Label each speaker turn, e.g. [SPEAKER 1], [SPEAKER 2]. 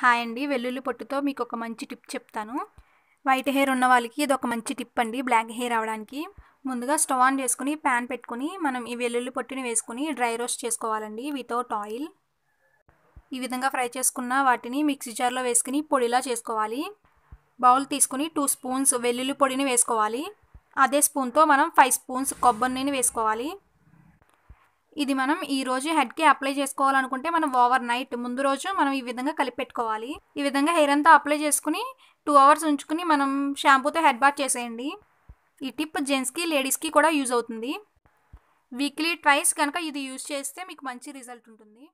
[SPEAKER 1] Hi అండి. వెల్లుల్లి పొట్టుతో మీకు ఒక మంచి టిప్ చెప్తాను. వైట్ హెయిర్ ఉన్న వాళ్ళకి ఇది ఒక మంచి టిప్ అండి. బ్లాక్ హెయిర్ అవడానికి ముందుగా స్టవ్ ఆన్ చేసుకుని ప్యాన్ పెట్టుకుని మనం ఈ వెల్లుల్లి పొట్టుని వేసుకుని డ్రై రోస్ట్ చేసుకోవాలండి వితౌట్ ఆయిల్. ఈ విధంగా ఫ్రై చేసుకున్న వాటిని మిక్సీ జార్లో వేసుకుని పొడిలా చేసుకోవాలి. బౌల్ తీసుకుని టూ స్పూన్స్ వెల్లుల్లి పొడిని వేసుకోవాలి. అదే స్పూన్తో మనం ఫైవ్ స్పూన్స్ కొబ్బరి నూనె వేసుకోవాలి. ఇది మనం ఈ రోజు హెడ్కి అప్లై చేసుకోవాలనుకుంటే మనం ఓవర్ నైట్ ముందు రోజు మనం ఈ విధంగా కలిపి పెట్టుకోవాలి ఈ విధంగా హెయిర్ అంతా అప్లై చేసుకుని టూ అవర్స్ ఉంచుకుని మనం షాంపూతో హెడ్ బాత్ చేసేయండి. ఈ టిప్ జెంట్స్కి లేడీస్కి కూడా యూజ్ అవుతుంది. వీక్లీ ట్వైస్ కనుక ఇది యూజ్ చేస్తే మీకు మంచి రిజల్ట్ ఉంటుంది.